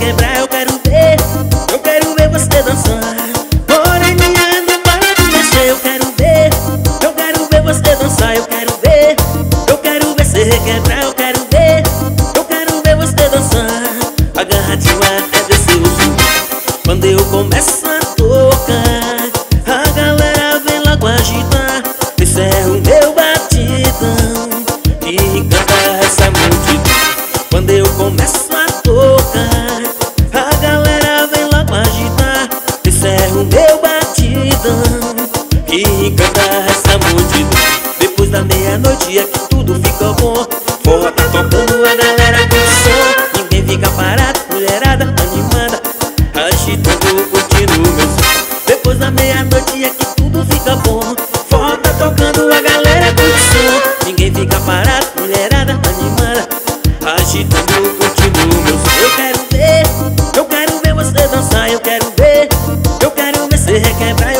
quebrar eu quero ver Eu quero ver você dançar. Moreninha não para de mexer Eu quero ver Eu quero ver você dançar. Eu quero ver Eu quero ver você requebrar, Eu quero ver Eu quero ver você dançar. Agarradinho até descer o Quando eu começo Da meia-noite é que tudo fica bom. Forró tá tocando, a galera com som Ninguém fica parado, mulherada animada. Agitando, curtindo meu som. Depois da meia-noite é que tudo fica bom. Forró tá tocando, a galera com som Ninguém fica parado, mulherada animada. Agitando, curtindo meu som. Eu quero ver, eu quero ver você dançar. Eu quero ver, eu quero ver você requebrar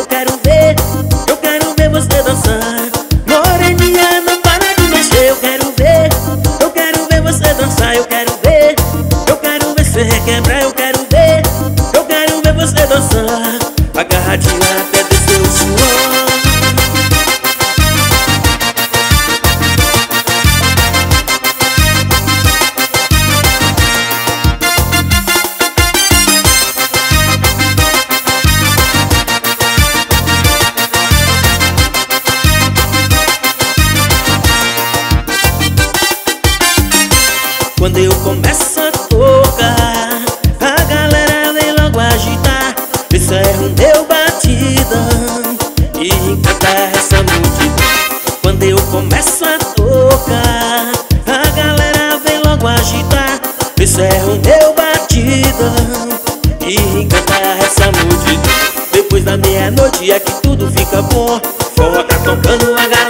Quando eu começo a tocar A galera vem logo agitar. Encerra o meu batidão E encanta essa multidão Quando eu começo a tocar A galera vem logo agitar. Encerra o meu batidão E encanta essa multidão Depois da meia-noite é que tudo fica bom. Forró tá tocando, a galera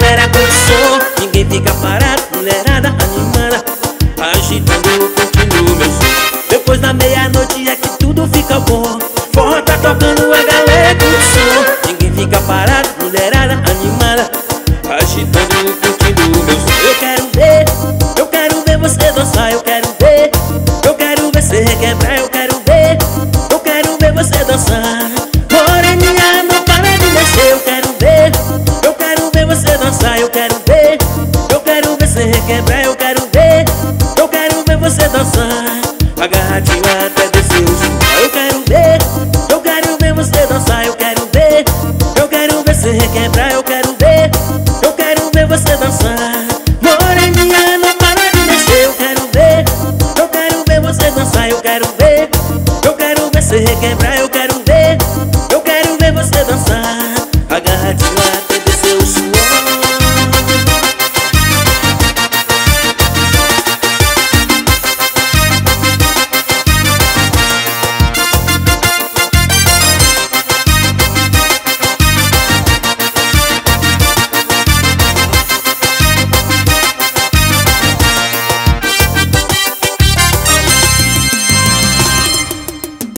tocando, a galera som Ninguém fica parado, mulherada animada. Agitando, curtindo meu som. Eu quero ver, eu quero ver você dançar. Eu quero ver, eu quero ver você requebrar. Eu quero ver, eu quero ver você dançar. Moreninha, não para de mexer. Eu quero ver, eu quero ver você dançar. Eu quero ver, eu quero ver você requebrar você quebrar, eu quero ver. Eu quero ver você dançar. Agarradinho.